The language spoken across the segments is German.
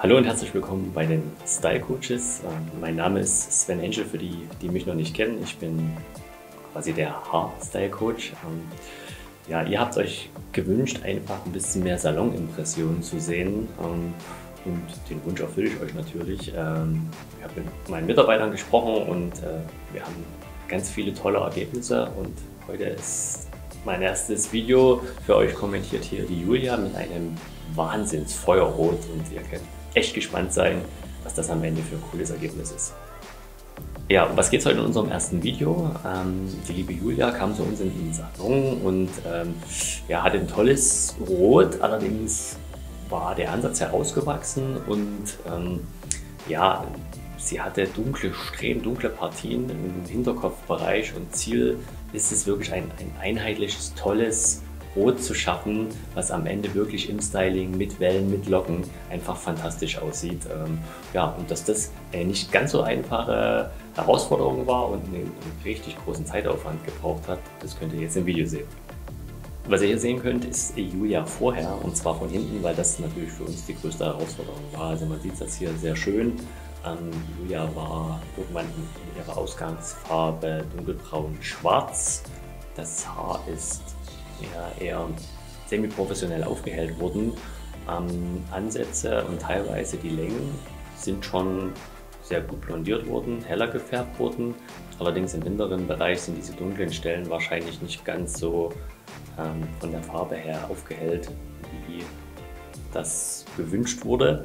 Hallo und herzlich willkommen bei den Style Coaches. Ähm, mein Name ist Sven Henschel, für die, die mich noch nicht kennen. Ich bin quasi der Haar-Style Coach. Ähm, ja, ihr habt euch gewünscht, einfach ein bisschen mehr Salonimpressionen zu sehen. Ähm, und den Wunsch erfülle ich euch natürlich. Ich habe mit meinen Mitarbeitern gesprochen und äh, wir haben ganz viele tolle Ergebnisse. Und heute ist mein erstes Video für euch kommentiert hier die Julia mit einem Wahnsinnsfeuerrot und ihr könnt echt gespannt sein, was das am Ende für ein cooles Ergebnis ist. Ja, um was geht es heute in unserem ersten Video? Ähm, die liebe Julia kam zu uns in den Salon und ähm, ja, hatte ein tolles Rot, allerdings war der Ansatz herausgewachsen und ähm, ja, sie hatte dunkle Strähnen, dunkle Partien im Hinterkopfbereich und Ziel ist es wirklich ein, ein einheitliches, tolles Rot zu schaffen, was am Ende wirklich im Styling mit Wellen, mit Locken einfach fantastisch aussieht. Ähm, ja, und dass das eine nicht ganz so einfache Herausforderung war und einen, einen richtig großen Zeitaufwand gebraucht hat, das könnt ihr jetzt im Video sehen. Was ihr hier sehen könnt, ist Julia vorher und zwar von hinten, weil das natürlich für uns die größte Herausforderung war. Also man sieht das hier sehr schön. Ähm, Julia war irgendwann in ihrer Ausgangsfarbe dunkelbraun-schwarz. Das Haar ist ja, eher semi-professionell aufgehellt worden. Ähm, Ansätze und teilweise die Längen sind schon sehr gut blondiert worden, heller gefärbt worden. Allerdings im hinteren Bereich sind diese dunklen Stellen wahrscheinlich nicht ganz so ähm, von der Farbe her aufgehellt, wie das gewünscht wurde.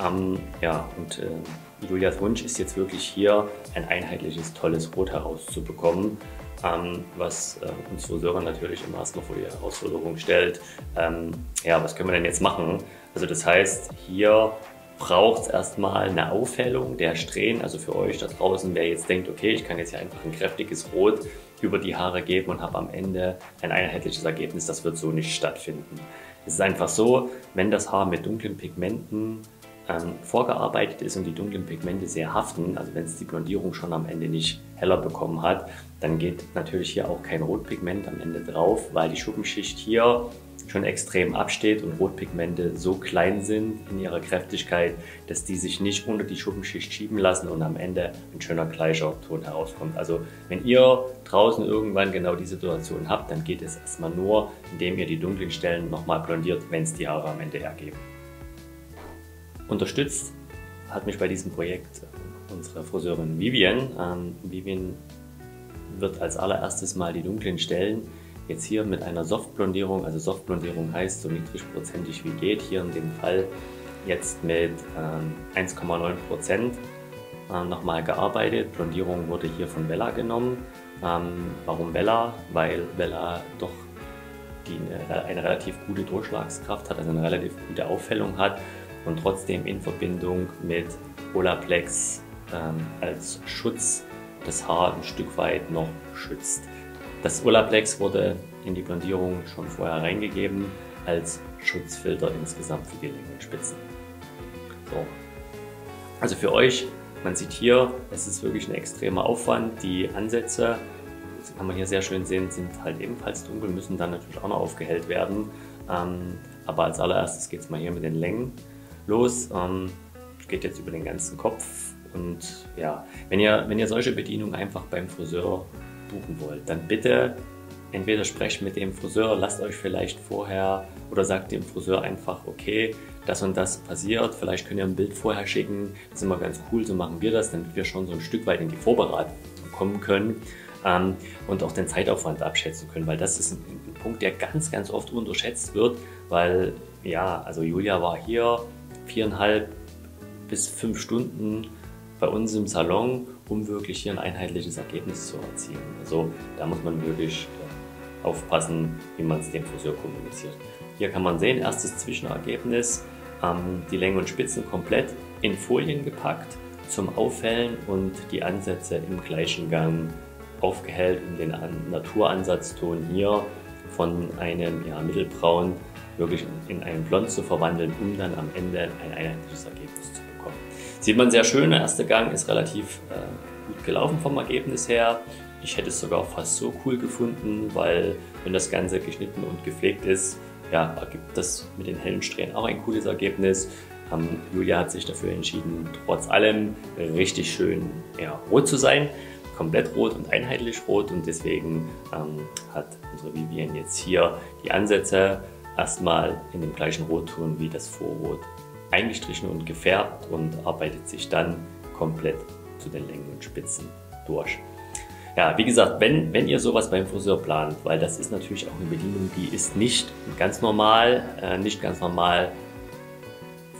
Ähm, ja, und äh, Julias Wunsch ist jetzt wirklich hier ein einheitliches, tolles Rot herauszubekommen ähm, was äh, uns Friseure natürlich immer erst noch vor die Herausforderung stellt. Ähm, ja, was können wir denn jetzt machen? Also das heißt, hier braucht es erstmal eine Aufhellung der Strähnen. Also für euch da draußen, wer jetzt denkt, okay, ich kann jetzt hier einfach ein kräftiges Rot über die Haare geben und habe am Ende ein einheitliches Ergebnis, das wird so nicht stattfinden. Es ist einfach so, wenn das Haar mit dunklen Pigmenten ähm, vorgearbeitet ist und die dunklen Pigmente sehr haften, also wenn es die Blondierung schon am Ende nicht heller bekommen hat, dann geht natürlich hier auch kein Rotpigment am Ende drauf, weil die Schuppenschicht hier schon extrem absteht und Rotpigmente so klein sind in ihrer Kräftigkeit, dass die sich nicht unter die Schuppenschicht schieben lassen und am Ende ein schöner gleicher Ton herauskommt. Also wenn ihr draußen irgendwann genau die Situation habt, dann geht es erstmal nur, indem ihr die dunklen Stellen nochmal blondiert, wenn es die Haare am Ende hergeben. Unterstützt hat mich bei diesem Projekt unsere Friseurin Vivian. Ähm, Vivian wird als allererstes mal die dunklen Stellen jetzt hier mit einer Softblondierung, also Softblondierung heißt so niedrigprozentig wie geht, hier in dem Fall jetzt mit ähm, 1,9 Prozent äh, nochmal gearbeitet. Blondierung wurde hier von Vella genommen. Ähm, warum Vella? Weil Vella doch die eine, eine relativ gute Durchschlagskraft hat, also eine relativ gute Aufhellung hat und trotzdem in Verbindung mit Olaplex ähm, als Schutz das Haar ein Stück weit noch schützt. Das Olaplex wurde in die Blondierung schon vorher reingegeben als Schutzfilter insgesamt für die Längen und Spitzen. So. Also für euch, man sieht hier, es ist wirklich ein extremer Aufwand. Die Ansätze, das kann man hier sehr schön sehen, sind halt ebenfalls dunkel, müssen dann natürlich auch noch aufgehellt werden. Ähm, aber als allererstes geht es mal hier mit den Längen los. Ähm, geht jetzt über den ganzen Kopf. Und ja, wenn ihr, wenn ihr solche Bedienungen einfach beim Friseur buchen wollt, dann bitte entweder sprecht mit dem Friseur, lasst euch vielleicht vorher oder sagt dem Friseur einfach, okay, das und das passiert, vielleicht könnt ihr ein Bild vorher schicken, das ist immer ganz cool, so machen wir das, damit wir schon so ein Stück weit in die Vorbereitung kommen können ähm, und auch den Zeitaufwand abschätzen können, weil das ist ein, ein Punkt, der ganz, ganz oft unterschätzt wird, weil ja, also Julia war hier, viereinhalb bis fünf Stunden bei uns im Salon, um wirklich hier ein einheitliches Ergebnis zu erzielen. Also da muss man wirklich äh, aufpassen, wie man es dem Friseur kommuniziert. Hier kann man sehen, erstes Zwischenergebnis, ähm, die Längen und Spitzen komplett in Folien gepackt zum Aufhellen und die Ansätze im gleichen Gang aufgehellt, um den Naturansatzton hier von einem ja, mittelbraun wirklich in einen Blond zu verwandeln, um dann am Ende ein einheitliches Ergebnis zu bekommen. Sieht man sehr schön, der erste Gang ist relativ äh, gut gelaufen vom Ergebnis her. Ich hätte es sogar fast so cool gefunden, weil wenn das Ganze geschnitten und gepflegt ist, ja, ergibt das mit den hellen Strähnen auch ein cooles Ergebnis. Ähm, Julia hat sich dafür entschieden, trotz allem richtig schön ja, rot zu sein komplett rot und einheitlich rot und deswegen ähm, hat unsere Vivian jetzt hier die Ansätze erstmal in dem gleichen Rotton wie das Vorrot eingestrichen und gefärbt und arbeitet sich dann komplett zu den Längen und Spitzen durch. Ja, wie gesagt, wenn, wenn ihr sowas beim Friseur plant, weil das ist natürlich auch eine Bedienung, die ist nicht ganz normal, äh, nicht ganz normal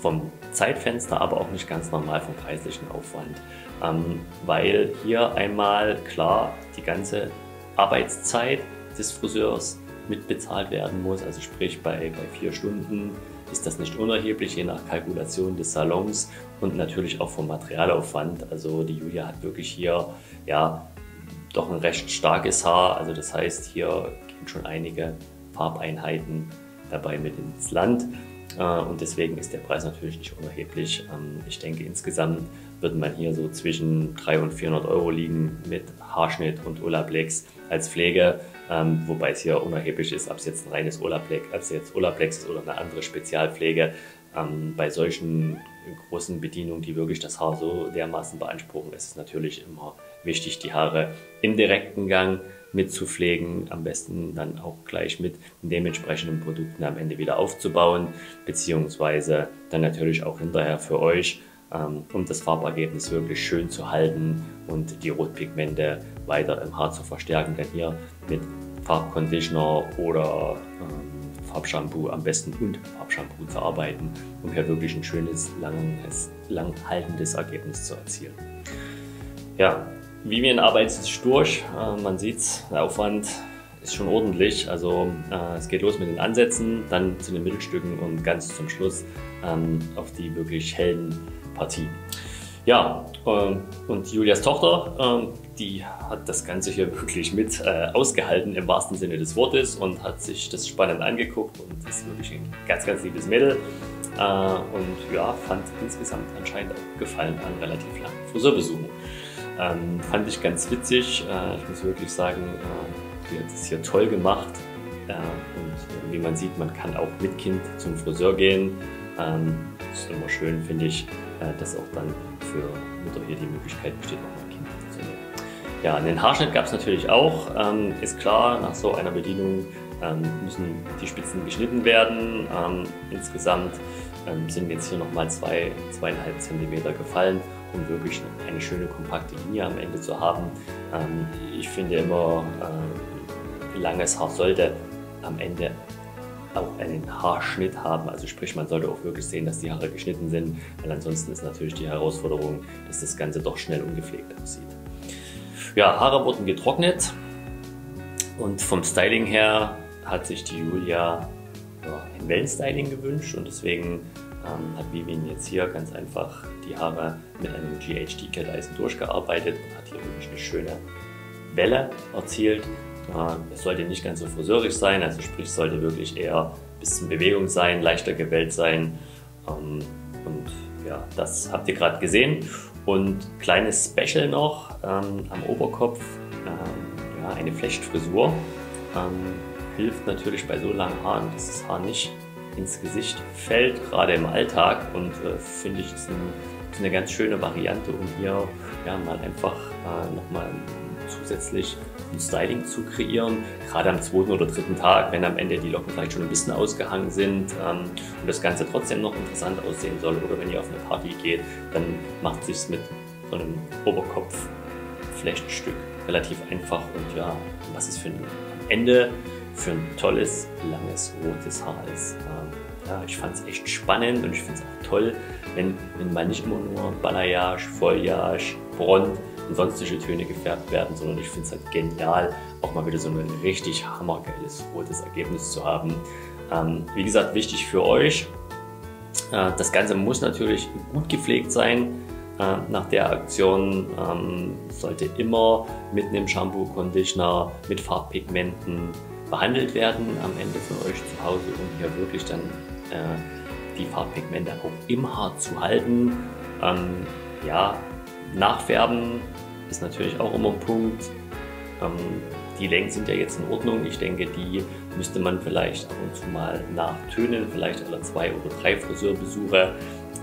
vom Zeitfenster, aber auch nicht ganz normal vom preislichen Aufwand. Ähm, weil hier einmal klar die ganze Arbeitszeit des Friseurs mitbezahlt werden muss. Also sprich bei, bei vier Stunden ist das nicht unerheblich, je nach Kalkulation des Salons und natürlich auch vom Materialaufwand. Also die Julia hat wirklich hier ja doch ein recht starkes Haar. Also das heißt, hier gehen schon einige Farbeinheiten dabei mit ins Land. Äh, und deswegen ist der Preis natürlich nicht unerheblich. Ähm, ich denke, insgesamt wird man hier so zwischen 300 und 400 Euro liegen mit Haarschnitt und Olaplex als Pflege. Ähm, wobei es hier unerheblich ist, ob es jetzt ein reines Olaplex, ob es jetzt Olaplex ist oder eine andere Spezialpflege. Ähm, bei solchen großen Bedienungen, die wirklich das Haar so dermaßen beanspruchen, ist es natürlich immer wichtig, die Haare im direkten Gang mitzupflegen, am besten dann auch gleich mit dementsprechenden Produkten am Ende wieder aufzubauen, beziehungsweise dann natürlich auch hinterher für euch, ähm, um das Farbergebnis wirklich schön zu halten und die Rotpigmente weiter im Haar zu verstärken, denn hier mit Farbconditioner oder ähm, Farbshampoo am besten und Farbshampoo zu arbeiten, um hier wirklich ein schönes, langes, langhaltendes Ergebnis zu erzielen. Ja, Vivian arbeitet sich durch. Äh, man sieht der Aufwand ist schon ordentlich. Also äh, es geht los mit den Ansätzen, dann zu den Mittelstücken und ganz zum Schluss ähm, auf die wirklich hellen Partien. Ja, äh, und Julias Tochter, äh, die hat das Ganze hier wirklich mit äh, ausgehalten im wahrsten Sinne des Wortes und hat sich das spannend angeguckt und ist wirklich ein ganz, ganz liebes Mädel. Äh, und ja, fand insgesamt anscheinend auch Gefallen an relativ langen Friseurbesuchen. Ähm, fand ich ganz witzig. Äh, ich muss wirklich sagen, äh, die hat es hier toll gemacht. Äh, und wie man sieht, man kann auch mit Kind zum Friseur gehen. Ähm, ist immer schön, finde ich, äh, dass auch dann für Mutter hier die Möglichkeit besteht, auch ein Kind mitzunehmen. Ja, einen Haarschnitt gab es natürlich auch. Ähm, ist klar, nach so einer Bedienung ähm, müssen die Spitzen geschnitten werden. Ähm, insgesamt ähm, sind jetzt hier nochmal zwei, Zentimeter gefallen um wirklich eine schöne kompakte Linie am Ende zu haben. Ähm, ich finde immer, äh, langes Haar sollte am Ende auch einen Haarschnitt haben. Also sprich, man sollte auch wirklich sehen, dass die Haare geschnitten sind, weil ansonsten ist natürlich die Herausforderung, dass das Ganze doch schnell ungepflegt aussieht. Ja, Haare wurden getrocknet und vom Styling her hat sich die Julia ja, ein Wellenstyling gewünscht und deswegen ähm, hat Vivian jetzt hier ganz einfach die Haare mit einem GHD-Ketteisen durchgearbeitet und hat hier wirklich eine schöne Welle erzielt. Äh, es sollte nicht ganz so friseurisch sein, also sprich sollte wirklich eher ein bisschen Bewegung sein, leichter gewellt sein. Ähm, und ja, das habt ihr gerade gesehen. Und kleines Special noch ähm, am Oberkopf, ähm, ja, eine Flechtfrisur. Ähm, hilft natürlich bei so langen Haaren, dass das Haar nicht ins Gesicht fällt, gerade im Alltag. Und äh, finde ich, ist, ein, ist, eine ganz schöne Variante, um hier ja, mal einfach äh, nochmal zusätzlich ein Styling zu kreieren. Gerade am zweiten oder dritten Tag, wenn am Ende die Locken vielleicht schon ein bisschen ausgehangen sind ähm, und das Ganze trotzdem noch interessant aussehen soll. Oder wenn ihr auf eine Party geht, dann macht es sich mit so einem Oberkopf-Flechtstück relativ einfach. Und ja, was ist für ein Ende für ein tolles, langes, rotes Haar ist. Ähm, ja, ich fand es echt spannend und ich finde es auch toll, wenn, wenn mal nicht immer nur Balayage, Foliage, Brond und sonstige Töne gefärbt werden, sondern ich finde es halt genial, auch mal wieder so ein richtig hammergeiles rotes Ergebnis zu haben. Ähm, wie gesagt, wichtig für euch, äh, das Ganze muss natürlich gut gepflegt sein. Äh, nach der Aktion ähm, sollte immer mit einem Shampoo, Conditioner, mit Farbpigmenten, behandelt werden am Ende von euch zu Hause, um hier wirklich dann äh, die Farbpigmente auch im Haar zu halten. Ähm, ja, nachfärben ist natürlich auch immer ein Punkt. Ähm, die Längen sind ja jetzt in Ordnung. Ich denke, die müsste man vielleicht ab und zu mal nachtönen, vielleicht alle zwei oder drei Friseurbesuche.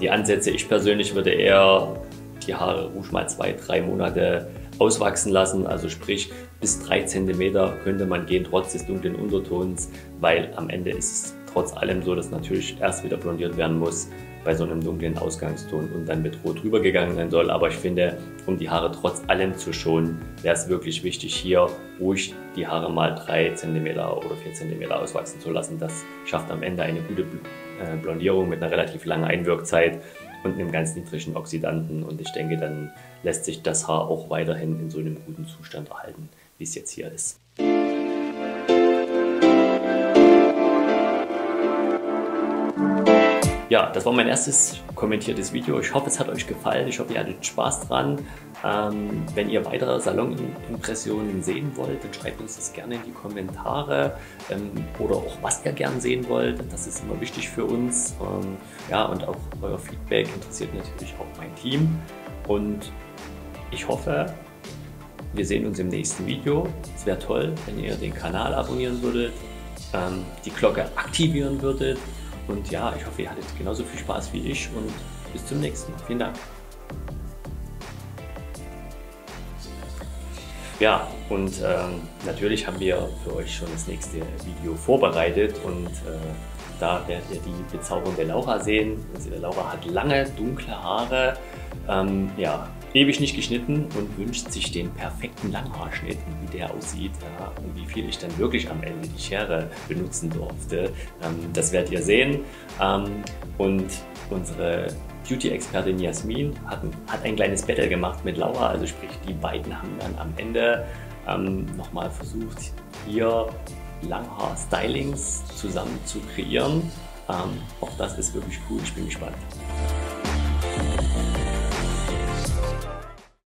Die Ansätze, ich persönlich würde eher die Haare ruhig mal zwei, drei Monate auswachsen lassen. Also sprich, bis drei Zentimeter könnte man gehen, trotz des dunklen Untertons, weil am Ende ist es trotz allem so, dass natürlich erst wieder blondiert werden muss bei so einem dunklen Ausgangston und dann mit Rot rübergegangen sein soll. Aber ich finde, um die Haare trotz allem zu schonen, wäre es wirklich wichtig, hier ruhig die Haare mal 3 cm oder 4 cm auswachsen zu lassen. Das schafft am Ende eine gute äh, Blondierung mit einer relativ langen Einwirkzeit und einem ganz niedrigen Oxidanten. Und ich denke, dann lässt sich das Haar auch weiterhin in so einem guten Zustand erhalten, wie es jetzt hier ist. Ja, das war mein erstes kommentiertes Video. Ich hoffe, es hat euch gefallen. Ich hoffe, ihr hattet Spaß dran. Ähm, wenn ihr weitere Salonimpressionen sehen wollt, dann schreibt uns das gerne in die Kommentare ähm, oder auch was ihr gern sehen wollt. Das ist immer wichtig für uns. Ähm, ja, und auch euer Feedback interessiert natürlich auch mein Team. Und ich hoffe, wir sehen uns im nächsten Video. Es wäre toll, wenn ihr den Kanal abonnieren würdet, ähm, die Glocke aktivieren würdet und ja, ich hoffe, ihr hattet genauso viel Spaß wie ich und bis zum nächsten Mal. Vielen Dank. Ja, und ähm, natürlich haben wir für euch schon das nächste Video vorbereitet und äh, da werdet ihr die bezaubernde Laura sehen. Also Laura hat lange, dunkle Haare, ähm, ja, ewig nicht geschnitten und wünscht sich den perfekten Langhaarschnitt wie der aussieht ja, und wie viel ich dann wirklich am Ende die Schere benutzen durfte. Ähm, das werdet ihr sehen. Ähm, und unsere Beauty-Expertin Jasmin hat ein, hat ein kleines Battle gemacht mit Laura, also sprich die beiden haben dann am Ende ähm, nochmal versucht, hier Langhaar-Stylings zusammen zu kreieren. Ähm, auch das ist wirklich cool, ich bin gespannt.